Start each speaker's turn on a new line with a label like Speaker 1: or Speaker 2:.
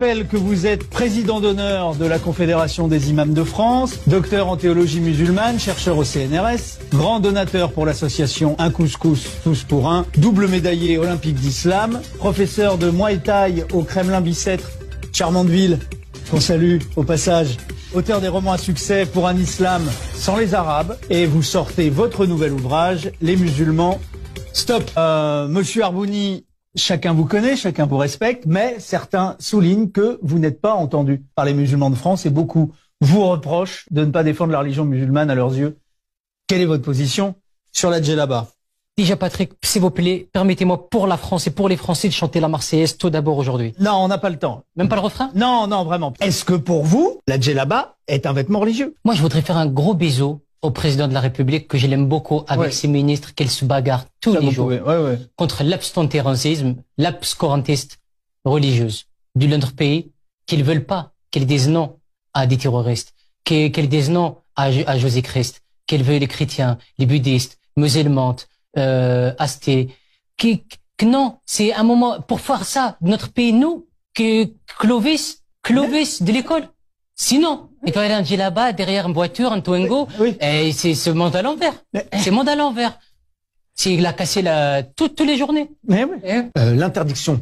Speaker 1: Je rappelle que vous êtes président d'honneur de la Confédération des imams de France, docteur en théologie musulmane, chercheur au CNRS, grand donateur pour l'association Un Couscous Tous pour Un, double médaillé olympique d'islam, professeur de Muay au Kremlin Bicêtre, charmante ville, qu'on salue au passage, auteur des romans à succès pour un islam sans les arabes, et vous sortez votre nouvel ouvrage, Les musulmans. Stop. Euh, Monsieur Arbouni, chacun vous connaît, chacun vous respecte, mais certains soulignent que vous n'êtes pas entendu par les musulmans de France et beaucoup vous reprochent de ne pas défendre la religion musulmane à leurs yeux. Quelle est votre position sur la djellaba?
Speaker 2: Déjà Patrick, s'il vous plaît, permettez-moi pour la France et pour les Français de chanter la Marseillaise tout d'abord aujourd'hui.
Speaker 1: Non, on n'a pas le temps.
Speaker 2: Même pas le refrain?
Speaker 1: Non, non, vraiment. Est-ce que pour vous, la djellaba est un vêtement religieux?
Speaker 2: Moi, je voudrais faire un gros bisou au président de la République que je l'aime beaucoup avec
Speaker 1: Ouais.
Speaker 2: ses ministres qu'elle se bagarre tous
Speaker 1: Ça,
Speaker 2: les jours
Speaker 1: pouvez. Ouais, ouais.
Speaker 2: contre l'abstentérisme, l'abscorantiste religieuse de notre pays, qu'ils veulent pas qu'elle dise non à des terroristes, qu'elle qu'elle dise non à, à Jésus-Christ, qu'elle veut les chrétiens, les bouddhistes, musulmans, euh, athées, qui, que non, c'est un moment pour faire ça, notre pays, nous, que Clovis, Clovis de l'école. Sinon, et quand il a un là-bas derrière une voiture, un Twingo,
Speaker 1: Oui.
Speaker 2: et c'est ce monde à l'envers.
Speaker 1: Mais-
Speaker 2: C'est monde à l'envers. C'est il a cassé la toutes, toutes les journées.
Speaker 1: Mais oui.
Speaker 2: Eh
Speaker 1: Euh, L'interdiction